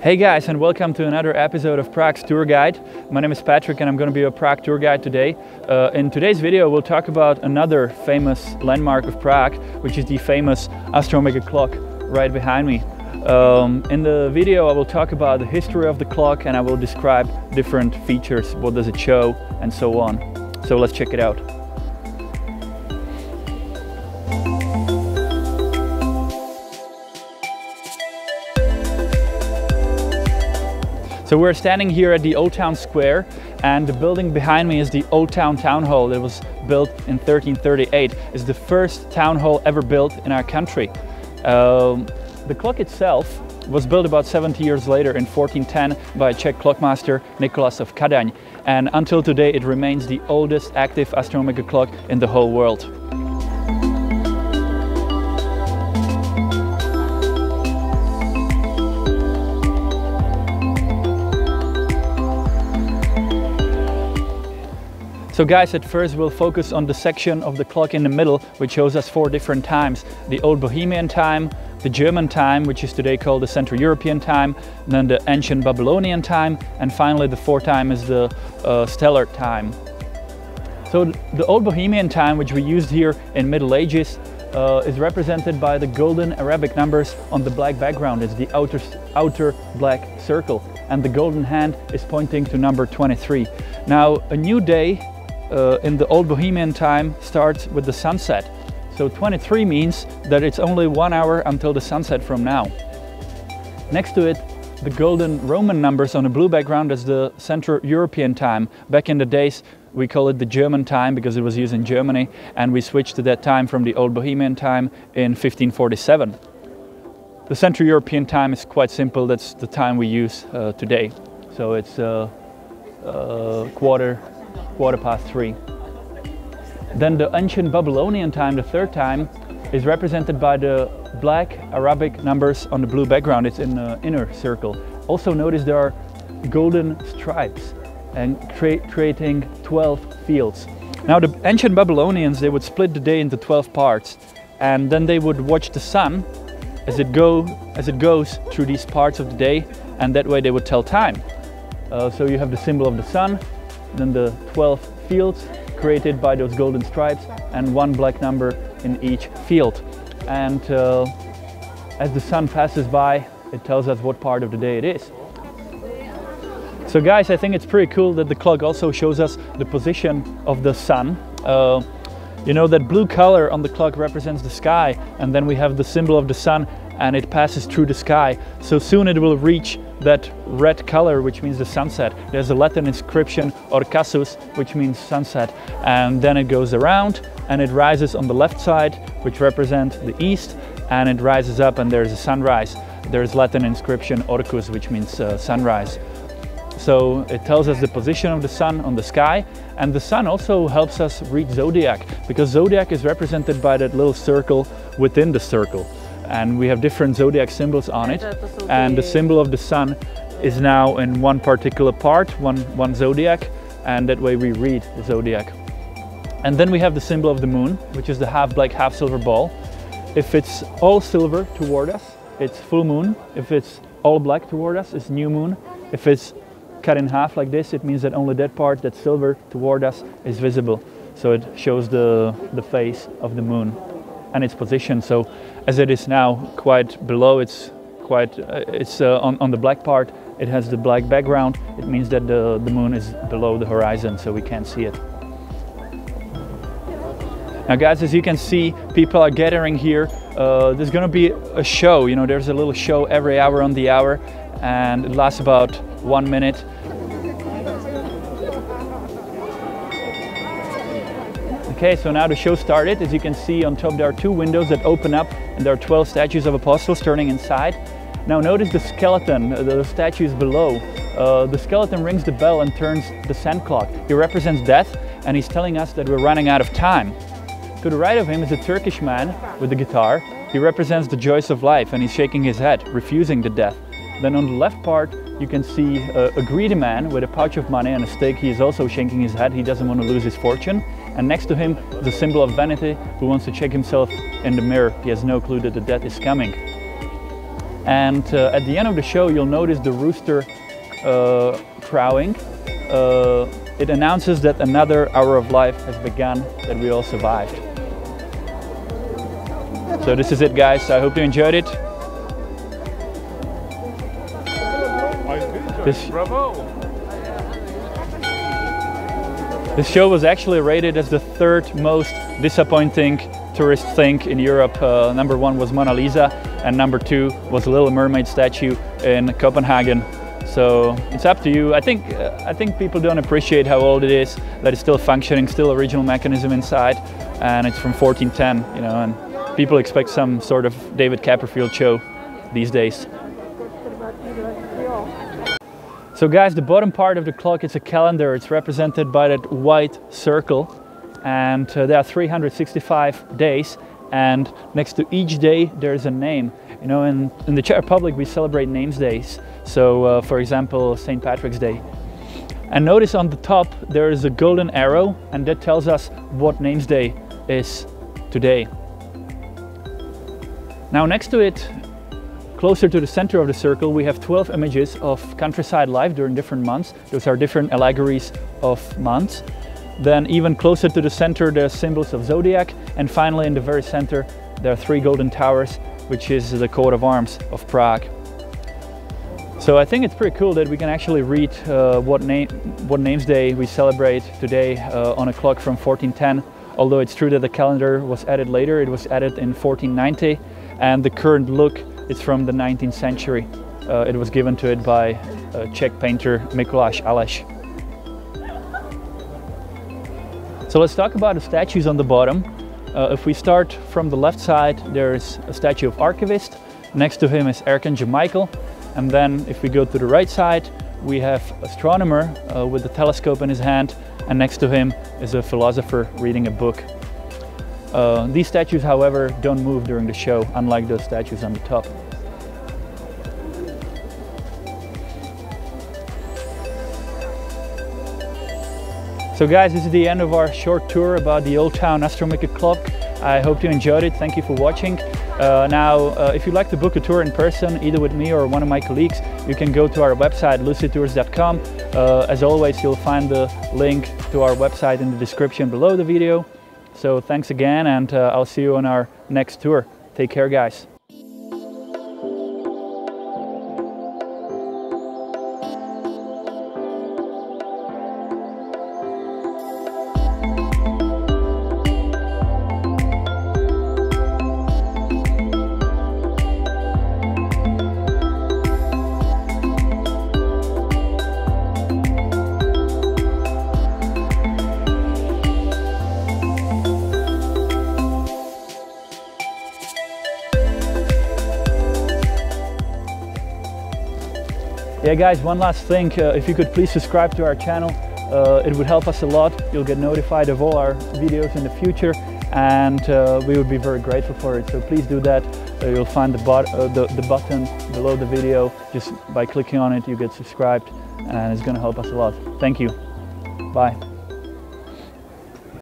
Hey guys and welcome to another episode of Prague's Tour Guide. My name is Patrick and I'm going to be a Prague tour guide today. Uh, in today's video we'll talk about another famous landmark of Prague, which is the famous Astronomical clock right behind me. Um, in the video I will talk about the history of the clock and I will describe different features, what does it show and so on. So let's check it out. So we're standing here at the Old Town Square and the building behind me is the Old Town Town Hall that was built in 1338. It's the first town hall ever built in our country. Um, the clock itself was built about 70 years later in 1410 by a Czech clockmaster Nicholas of Kadaň and until today it remains the oldest active astronomical clock in the whole world. So guys, at first we'll focus on the section of the clock in the middle, which shows us four different times. The Old Bohemian time, the German time, which is today called the Central European time, then the Ancient Babylonian time, and finally the fourth time is the uh, Stellar time. So the Old Bohemian time, which we used here in Middle Ages, uh, is represented by the golden Arabic numbers on the black background. It's the outer, outer black circle and the golden hand is pointing to number 23. Now a new day uh, in the old Bohemian time starts with the sunset. So 23 means that it's only one hour until the sunset from now. Next to it, the golden Roman numbers on a blue background is the Central European time. Back in the days, we call it the German time because it was used in Germany, and we switched to that time from the old Bohemian time in 1547. The Central European time is quite simple, that's the time we use uh, today. So it's uh, uh, quarter quarter past three. Then the ancient Babylonian time, the third time, is represented by the black Arabic numbers on the blue background. It's in the inner circle. Also notice there are golden stripes and cre creating 12 fields. Now the ancient Babylonians, they would split the day into 12 parts and then they would watch the sun as it, go, as it goes through these parts of the day and that way they would tell time. Uh, so you have the symbol of the sun, then the 12 fields created by those golden stripes and one black number in each field. And uh, as the sun passes by, it tells us what part of the day it is. So guys, I think it's pretty cool that the clock also shows us the position of the sun. Uh, you know that blue color on the clock represents the sky and then we have the symbol of the sun and it passes through the sky. So soon it will reach that red color, which means the sunset. There's a Latin inscription, Occasus, which means sunset. And then it goes around and it rises on the left side, which represents the east, and it rises up and there's a sunrise. There's Latin inscription, Ortus, which means uh, sunrise. So it tells us the position of the sun on the sky and the sun also helps us read zodiac because zodiac is represented by that little circle within the circle and we have different zodiac symbols on it and the symbol of the sun is now in one particular part one one zodiac and that way we read the zodiac. And then we have the symbol of the moon which is the half black half silver ball. If it's all silver toward us it's full moon. If it's all black toward us it's new moon. If it's cut in half like this it means that only that part that's silver toward us is visible so it shows the the face of the moon and its position. So as it is now quite below, it's quite, uh, it's uh, on, on the black part, it has the black background. It means that the, the moon is below the horizon, so we can't see it. Now guys, as you can see, people are gathering here. Uh, there's gonna be a show, you know, there's a little show every hour on the hour and it lasts about one minute. Okay, so now the show started. As you can see on top there are two windows that open up and there are 12 statues of apostles turning inside. Now notice the skeleton, uh, the statues below. Uh, the skeleton rings the bell and turns the sand clock. He represents death and he's telling us that we're running out of time. To the right of him is a Turkish man with a guitar. He represents the joys of life and he's shaking his head, refusing the death. Then on the left part, you can see a, a greedy man with a pouch of money and a stake. He is also shaking his head. He doesn't want to lose his fortune. And next to him, the symbol of vanity, who wants to check himself in the mirror. He has no clue that the death is coming. And uh, at the end of the show, you'll notice the rooster uh, crowing. Uh, it announces that another hour of life has begun, that we all survived. So this is it guys, I hope you enjoyed it. This, Bravo! this show was actually rated as the third most disappointing tourist thing in Europe. Uh, number one was Mona Lisa and number two was Little Mermaid statue in Copenhagen. So it's up to you. I think uh, I think people don't appreciate how old it is, that it's still functioning, still original mechanism inside, and it's from 1410, you know, and people expect some sort of David Copperfield show these days. So guys, the bottom part of the clock is a calendar. It's represented by that white circle and uh, there are 365 days and next to each day there's a name. You know, in, in the Czech Republic we celebrate names days. So uh, for example, St. Patrick's Day. And notice on the top there is a golden arrow and that tells us what names day is today. Now next to it Closer to the center of the circle, we have 12 images of countryside life during different months. Those are different allegories of months. Then even closer to the center, there are symbols of zodiac. And finally, in the very center, there are three golden towers, which is the coat of arms of Prague. So I think it's pretty cool that we can actually read uh, what, name, what names day we celebrate today uh, on a clock from 1410. Although it's true that the calendar was added later, it was added in 1490 and the current look it's from the 19th century. Uh, it was given to it by uh, Czech painter Mikoláš Aleš. So let's talk about the statues on the bottom. Uh, if we start from the left side, there's a statue of archivist. Next to him is Archangel Michael. And then if we go to the right side, we have astronomer uh, with a telescope in his hand. And next to him is a philosopher reading a book. Uh, these statues, however, don't move during the show, unlike those statues on the top. So guys, this is the end of our short tour about the Old Town Astronomical clock. I hope you enjoyed it. Thank you for watching. Uh, now, uh, if you'd like to book a tour in person, either with me or one of my colleagues, you can go to our website, lucytours.com. Uh, as always, you'll find the link to our website in the description below the video. So thanks again and uh, I'll see you on our next tour. Take care guys. Yeah guys, one last thing, uh, if you could please subscribe to our channel, uh, it would help us a lot. You'll get notified of all our videos in the future and uh, we would be very grateful for it. So please do that. Uh, you'll find the, uh, the, the button below the video. Just by clicking on it, you get subscribed and it's gonna help us a lot. Thank you. Bye.